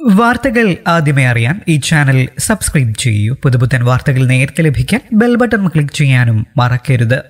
വാർത്തകൾ ആദ്യമേ അറിയാൻ ഈ ചാനൽ സബ്സ്ക്രൈബ് ചെയ്യൂ. പുതുപുത്തൻ വാർത്തകൾ നേരത്തെ ലഭിക്കാൻ ബെൽ ബട്ടൺ ക്ലിക്ക് ചെയ്യാനും മറക്കരുത്.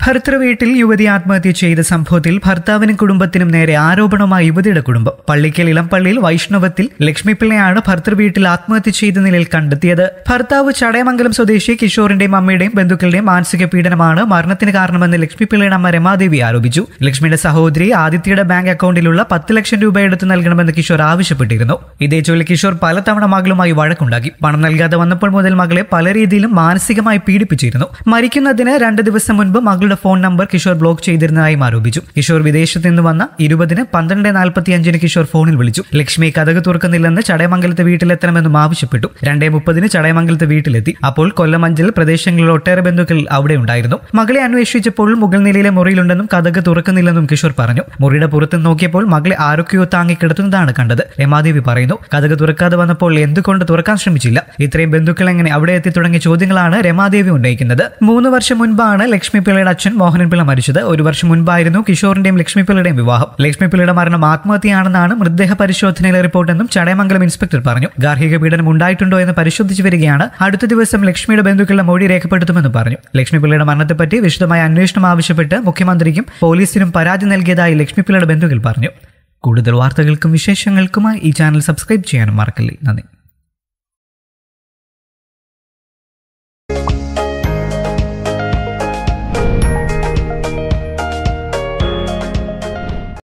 ഭർത്തൃ വീട്ടിൽ യുവതി ആത്മഹത്യ ചെയ്ത സംഭവത്തിൽ ഭർത്താവിനും കുടുംബത്തിനും നേരെ ആരോപണമായി യുവതിയുടെ കുടുംബം. പള്ളിക്കൽ ഇളംപള്ളിയിൽ വൈഷ്ണവത്തിൽ ലക്ഷ്മിപ്പിള്ളയാണ് ഭർത്തൃ വീട്ടിൽ ആത്മഹത്യ ചെയ്ത നിലയിൽ കണ്ടെത്തിയത്. ഭർത്താവ് ചടയമംഗലം സ്വദേശി കിഷോറിന്റെയും അമ്മയുടെയും ബന്ധുക്കളുടെയും മാനസിക പീഡനമാണ് മരണത്തിന് കാരണമെന്ന് ലക്ഷ്മിപ്പിള്ളയുടെ അമ്മ രമാദേവി ആരോപിച്ചു. ലക്ഷ്മിയുടെ സഹോദരി ആദിത്യയുടെ ബാങ്ക് അക്കൗണ്ടിലുള്ള പത്ത് ലക്ഷം രൂപ എടുത്ത് നൽകണമെന്ന് കിഷോർ ആവശ്യപ്പെട്ടിരുന്നു. ഇതേ ചൊല്ലി കിഷോർ പലതവണ മകളുമായി വഴക്കുണ്ടാക്കി. പണം നൽകാതെ വന്നപ്പോൾ മുതൽ മകളെ പല രീതിയിലും മാനസികമായി പീഡിപ്പിച്ചിരുന്നു. മരിക്കുന്നതിന് രണ്ട് ദിവസം മുൻപ് മകളുടെ ഫോൺ നമ്പർ കിഷോർ ബ്ലോക്ക് ചെയ്തിരുന്നതായും ആരോപിച്ചു. കിഷോർ വിദേശത്ത് നിന്ന് വന്ന ഇരുപതിന് പന്ത്രണ്ട് നാൽപ്പത്തി അഞ്ചിന് കിഷോർ ഫോണിൽ വിളിച്ചു. ലക്ഷ്മി കഥക് തുറക്കുന്നില്ലെന്ന് ചടയമംഗലത്ത് വീട്ടിലെത്തണമെന്നും ആവശ്യപ്പെട്ടു. രണ്ടേ മുപ്പതിന് ചടയമംഗലത്തെ വീട്ടിലെത്തി. അപ്പോൾ കൊല്ലം അഞ്ചൽ പ്രദേശങ്ങളിൽ ഒട്ടേറെ ബന്ധുക്കൾ അവിടെ ഉണ്ടായിരുന്നു. മകളെ അന്വേഷിച്ചപ്പോൾ മുകൾ നിലയിലെ മുറിയിലുണ്ടെന്നും കഥക് തുറക്കുന്നില്ലെന്നും കിഷോർ പറഞ്ഞു. മുറിയുടെ പുറത്ത് നോക്കിയപ്പോൾ മകളെ ആരൊക്കെയോ താങ്ങി കിടത്തുന്നതാണ് കണ്ടത്. രമാദേവി പറയുന്നു കഥക് തുറക്കാതെ വന്നപ്പോൾ എന്തുകൊണ്ട് തുറക്കാൻ ശ്രമിച്ചില്ല? ഇത്രയും ബന്ധുക്കൾ എങ്ങനെ അവിടെ എത്തി തുടങ്ങിയ ചോദ്യങ്ങളാണ് രമാദേവി ഉന്നയിക്കുന്നത്. മൂന്ന് വർഷം മുൻപാണ് ലക്ഷ്മി പിള്ളയുടെ അച്ഛൻ മോഹനൻ പിള്ള മരിച്ചത് ഒരു വർഷം മുൻപായിരുന്നു കിഷോറിന്റെയും ലക്ഷ്മി പിള്ളയുടെയും വിവാഹം. ലക്ഷ്മി പിള്ളയുടെ മരണം ആത്മഹത്യയാണെന്നാണ് മൃതദേഹ പരിശോധനയിലെ റിപ്പോർട്ടെന്നും ചടയമംഗലം ഇൻസ്പെക്ടർ പറഞ്ഞു. ഗാർഹിക പീഡനം ഉണ്ടായിട്ടുണ്ടോ എന്ന് പരിശോധിച്ചു വരികയാണ് അടുത്ത ദിവസം ലക്ഷ്മിയുടെ ബന്ധുക്കളുടെ മൊഴി രേഖപ്പെടുത്തുമെന്ന് പറഞ്ഞു. ലക്ഷ്മി പിള്ളയുടെ മരണത്തെപ്പറ്റി വിശദമായ അന്വേഷണം ആവശ്യപ്പെട്ട് മുഖ്യമന്ത്രിക്കും പോലീസിനും പരാതി നൽകിയതായി ലക്ഷ്മി പിള്ളയുടെ ബന്ധുക്കൾ പറഞ്ഞു. കൂടുതൽ വാർത്തകൾക്കും വിശേഷങ്ങൾക്കുമായി ഈ ചാനൽ സബ്സ്ക്രൈബ് ചെയ്യാനും മറക്കല്ലേ. നന്ദി.